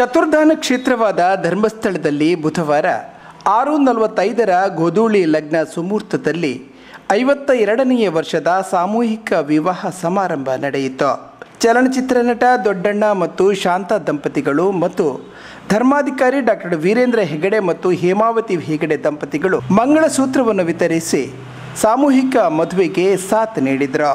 ಚತುರ್ಧಾನ ಕ್ಷೇತ್ರವಾದ ಧರ್ಮಸ್ಥಳದಲ್ಲಿ ಬುಧವಾರ ಆರು ನಲವತ್ತೈದರ ಗೋಧೂಳಿ ಲಗ್ನ ಸುಮೂರ್ತದಲ್ಲಿ ಐವತ್ತ ಎರಡನೆಯ ವರ್ಷದ ಸಾಮೂಹಿಕ ವಿವಾಹ ಸಮಾರಂಭ ನಡೆಯಿತು. ಚಲನಚಿತ್ರ ನಟ ದೊಡ್ಡಣ್ಣ ಮತ್ತು ಶಾಂತ ದಂಪತಿಗಳು ಮತ್ತು ಧರ್ಮಾಧಿಕಾರಿ ಡಾಕ್ಟರ್ ವೀರೇಂದ್ರ ಹೆಗಡೆ ಮತ್ತು ಹೇಮಾವತಿ ಹೆಗಡೆ ದಂಪತಿಗಳು ಮಂಗಳಸೂತ್ರವನ್ನು ವಿತರಿಸಿ ಸಾಮೂಹಿಕ ಮದುವೆಗೆ ಸಾಥ್ ನೀಡಿದರು.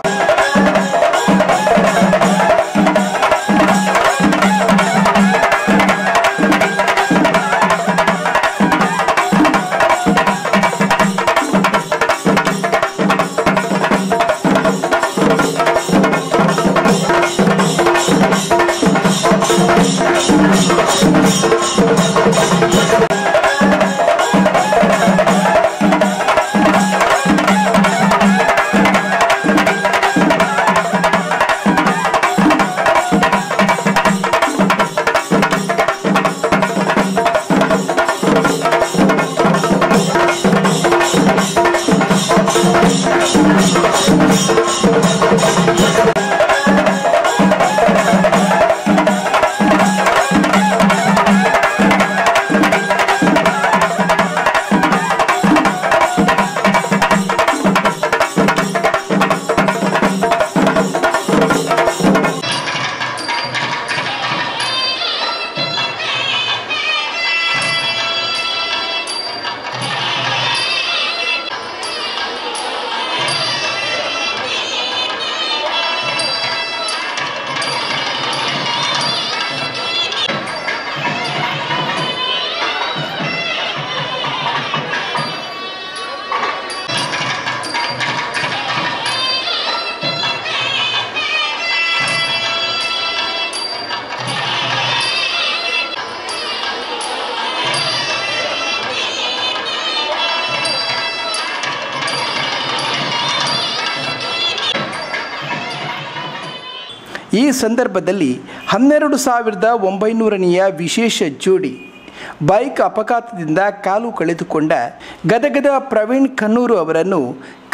ಈ ಸಂದರ್ಭದಲ್ಲಿ ಹನ್ನೆರಡು ಸಾವಿರದ ಒಂಬೈನೂರನೆಯ ವಿಶೇಷ ಜೋಡಿ ಬೈಕ್ ಅಪಘಾತದಿಂದ ಕಾಲು ಕಳೆದುಕೊಂಡ ಗದಗದ ಪ್ರವೀಣ್ ಕನ್ನೂರು ಅವರನ್ನು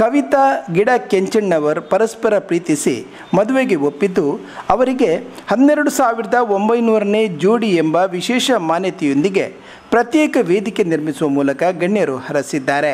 ಕವಿತಾ ಗಿಡ ಕೆಂಚಣ್ಣವರ್ ಪರಸ್ಪರ ಪ್ರೀತಿಸಿ ಮದುವೆಗೆ ಒಪ್ಪಿದ್ದು, ಅವರಿಗೆ ಹನ್ನೆರಡು ಸಾವಿರದ ಒಂಬೈನೂರನೇ ಜೋಡಿ ಎಂಬ ವಿಶೇಷ ಮಾನ್ಯತೆಯೊಂದಿಗೆ ಪ್ರತ್ಯೇಕ ವೇದಿಕೆ ನಿರ್ಮಿಸುವ ಮೂಲಕ ಗಣ್ಯರು ಹರಸಿದ್ದಾರೆ.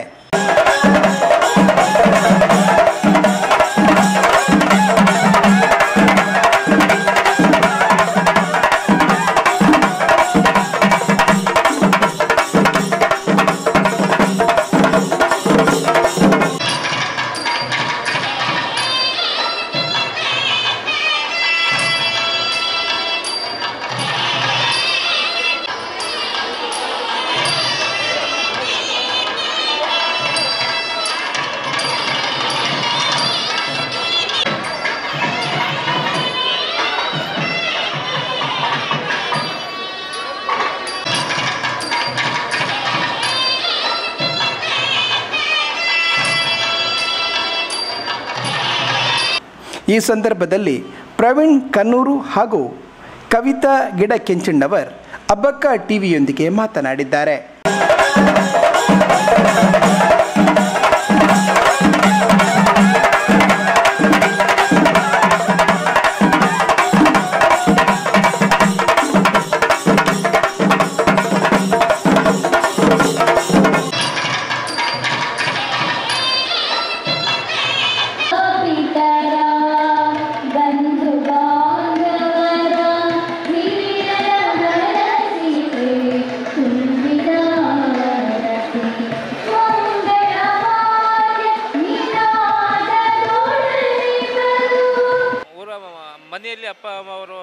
ಈ ಸಂದರ್ಭದಲ್ಲಿ ಪ್ರವೀಣ್ ಕನ್ನೂರು ಹಾಗೂ ಕವಿತಾ ಗಿಡ ಕೆಂಚಣ್ಣವರ್ ಅಬ್ಬಕ್ಕ ಟಿವಿಯೊಂದಿಗೆ ಮಾತನಾಡಿದ್ದಾರೆ. ಅಮ್ಮ ಅವರು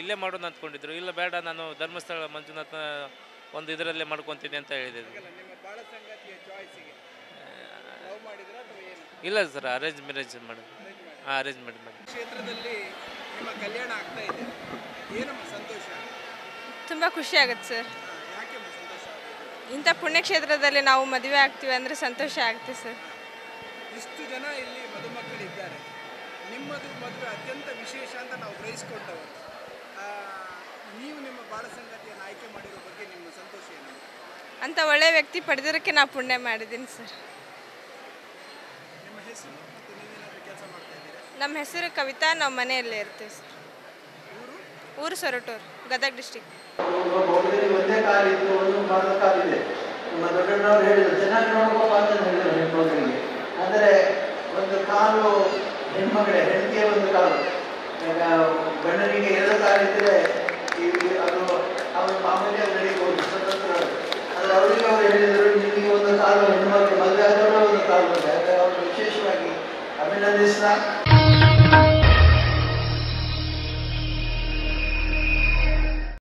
ಇಲ್ಲೇ ಮಾಡೋಣ ಅಂದ್ಕೊಂಡಿದ್ರು. ಇಲ್ಲ ಬೇಡ ನಾನು ಧರ್ಮಸ್ಥಳ ಮಂಜುನಾಥ ಒಂದು ಇದರಲ್ಲೇ ಮಾಡ್ಕೊತೀನಿ ಅಂತ ಹೇಳಿದ್ರು ಇಲ್ಲ ಸರ್ ಅರೇಂಜ್ ಮ್ಯಾರೇಜ್ ಮಾಡೋದು ಹಾಂ ಅರೇಂಜ್ ಮಾಡಿ ಮಾಡಿ. ಕ್ಷೇತ್ರದಲ್ಲಿ ನಿಮ್ಮ ಕಲ್ಯಾಣ ಆಗ್ತಾ ಇದೆ. ಏನಮ್ಮ ಸಂತೋಷ? ತುಂಬ ಖುಷಿ ಆಗುತ್ತೆ ಸರ್. ಯಾಕೆ ಸಂತೋಷ ಇಂಥ ಪುಣ್ಯಕ್ಷೇತ್ರದಲ್ಲಿ ನಾವು ಮದುವೆ ಆಗ್ತೀವಿ ಅಂದರೆ ಸಂತೋಷ ಆಗುತ್ತೆ ಸರ್. ಇಷ್ಟು ಜನ ಇಲ್ಲಿ ಮದುಮಕ್ಕಳಿದ್ದಾರೆ. ನಿಮ್ಮದು ಮದುವೆ ಅತ್ಯಂತ ವಿಶೇಷ ಅಂತ ನಾವು ಗ್ರಹಿಸ್ಕೊಂಡವರು. ಆ, ನೀವು ನಿಮ್ಮ ಬಾಳ ಸಂಗತಿಯನ್ನು ಆಯ್ಕೆ ಮಾಡಿರೋ ಬಗ್ಗೆ ನಿಮ್ಮ ಸಂತೋಷ ಏನು? ಅಂತ ಒಳ್ಳೆ ವ್ಯಕ್ತಿ ಪಡೆದಿರೋಕ್ಕೆ ನಾವು ಪುಣ್ಯ ಮಾಡಿದ್ದೀನಿ ಸರ್. ನಿಮ್ಮ ಹೆಸರು ಮತ್ತು ನೀವೇನಾದರೂ ಕೆಲಸ ಮಾಡ್ತಾ ಇದ್ದೀರಾ? ನಮ್ಮ ಹೆಸರು ಕವಿತಾ ನಾವು ಮನೆಯಲ್ಲೇ ಇರ್ತೀವಿ ಸರ್. ಊರು? ಸೊರಟೂರು ಗದಗ ಡಿಸ್ಟಿಕ್. ಹೇಳಿದ್ರು. ಚೆನ್ನಾಗಿ ಹೇಳಿದ್ರು ಹೆಣ್ಮಕ್ಳಿಗೆ ಅಂದರೆ ಒಂದು ಕಾಲು ಹೆಣ್ಮಗಳೇ ಹೆಣ್ಣಿಗೆ ಒಂದು ಕಾಲ ಗಂಡನಿಗೆ ಎರಡು ಕಾಲಿದ್ದರೆ ಈ ಅದು ಅವನು ಮಾಮೂಲಿ ನಡೀಬಹುದು ಸ್ವತಂತ್ರ ಆದರೆ ಅವರಿಗೆ ಅವರು ಹೇಳಿದರು